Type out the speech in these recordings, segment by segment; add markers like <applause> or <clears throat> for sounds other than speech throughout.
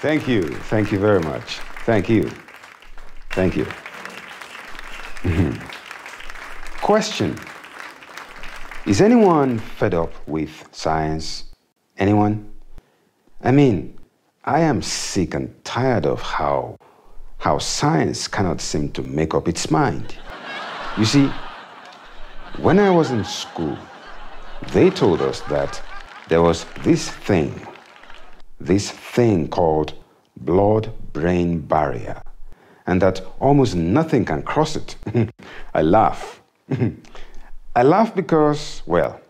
Thank you. Thank you very much. Thank you. Thank you. <laughs> Question Is anyone fed up with science? Anyone? I mean, I am sick and tired of how, how science cannot seem to make up its mind. You see, when I was in school, they told us that there was this thing, this thing called blood brain barrier, and that almost nothing can cross it. <laughs> I laugh. <laughs> I laugh because, well,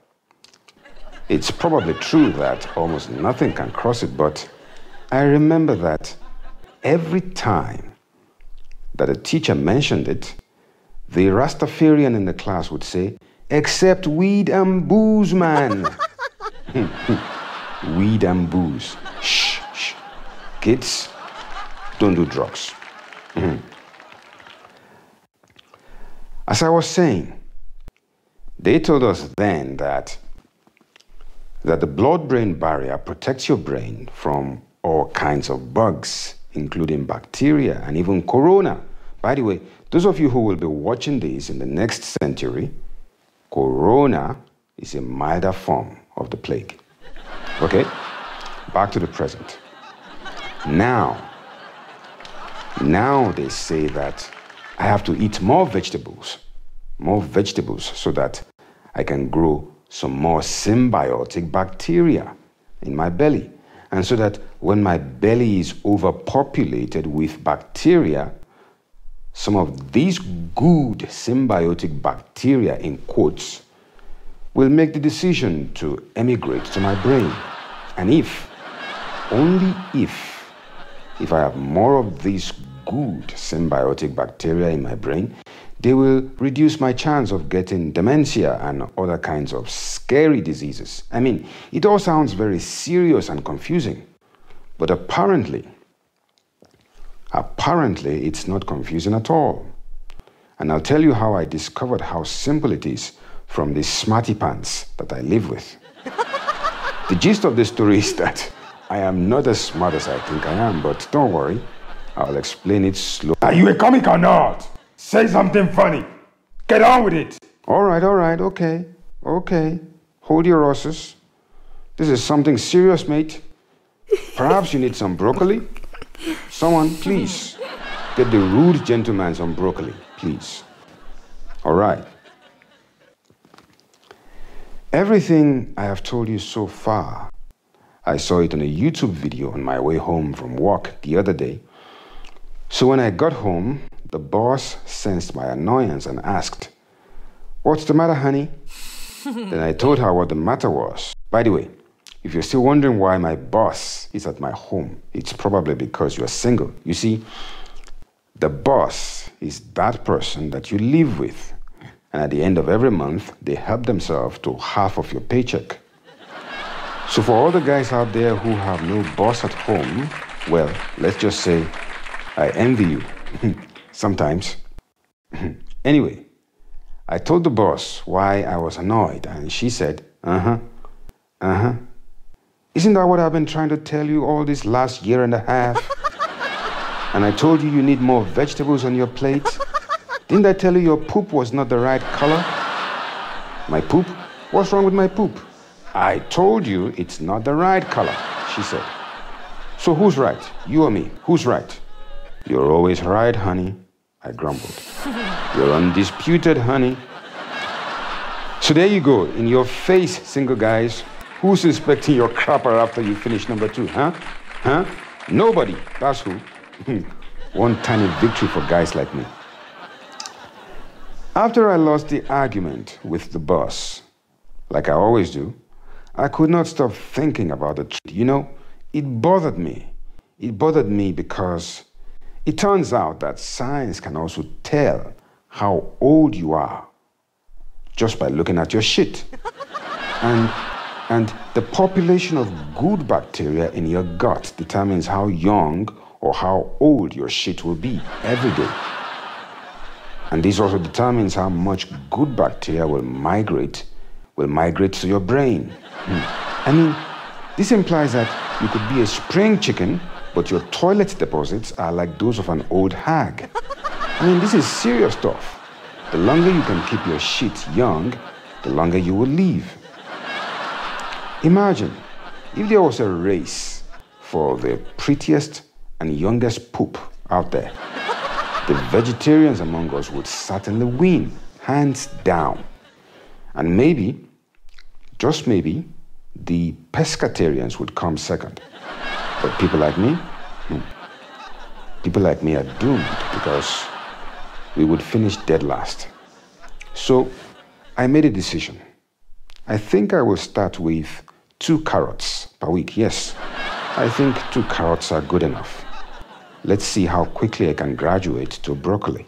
it's probably true that almost nothing can cross it, but I remember that every time that a teacher mentioned it, the Rastafarian in the class would say, except weed and booze, man. <laughs> weed and booze. Kids, don't do drugs. Mm-hmm. As I was saying, they told us then that, that the blood brain barrier protects your brain from all kinds of bugs, including bacteria and even corona. By the way, those of you who will be watching this in the next century, corona is a milder form of the plague. Okay? Back to the present. Now, now they say that I have to eat more vegetables, more vegetables, so that I can grow some more symbiotic bacteria in my belly. And so that when my belly is overpopulated with bacteria, some of these good symbiotic bacteria, in quotes, will make the decision to emigrate to my brain. And if, only if, if I have more of these good symbiotic bacteria in my brain, they will reduce my chance of getting dementia and other kinds of scary diseases. I mean, it all sounds very serious and confusing, but apparently, apparently it's not confusing at all. And I'll tell you how I discovered how simple it is from the smarty pants that I live with. <laughs> the gist of the story is that I am not as smart as I think I am, but don't worry, I'll explain it slowly. Are you a comic or not? Say something funny. Get on with it. All right, all right, okay, okay. Hold your horses. This is something serious, mate. Perhaps you need some broccoli? Someone, please, get the rude gentleman some broccoli, please. All right. Everything I have told you so far, I saw it on a YouTube video on my way home from work the other day. So when I got home, the boss sensed my annoyance and asked, What's the matter, honey? <laughs> then I told her what the matter was. By the way, if you're still wondering why my boss is at my home, it's probably because you're single. You see, the boss is that person that you live with. And at the end of every month, they help themselves to half of your paycheck. So, for all the guys out there who have no boss at home, well, let's just say I envy you. <laughs> Sometimes. <clears throat> anyway, I told the boss why I was annoyed, and she said, Uh huh, uh huh. Isn't that what I've been trying to tell you all this last year and a half? <laughs> and I told you you need more vegetables on your plate? Didn't I tell you your poop was not the right color? My poop? What's wrong with my poop? I told you it's not the right color, she said. So who's right? You or me? Who's right? You're always right, honey. I grumbled. <laughs> You're undisputed, honey. So there you go, in your face, single guys. Who's inspecting your crapper after you finish number two, huh? Huh? Nobody. That's who. <laughs> One tiny victory for guys like me. After I lost the argument with the boss, like I always do, I could not stop thinking about the truth. You know, it bothered me. It bothered me because it turns out that science can also tell how old you are just by looking at your shit. <laughs> and, and the population of good bacteria in your gut determines how young or how old your shit will be every day. And this also determines how much good bacteria will migrate, will migrate to your brain. Hmm. I mean, this implies that you could be a spring chicken but your toilet deposits are like those of an old hag. I mean, this is serious stuff. The longer you can keep your shit young, the longer you will live. Imagine if there was a race for the prettiest and youngest poop out there. The vegetarians among us would certainly win, hands down. And maybe, just maybe, the pescatarians would come second. But people like me, people like me are doomed because we would finish dead last. So I made a decision. I think I will start with two carrots per week. Yes, I think two carrots are good enough. Let's see how quickly I can graduate to broccoli.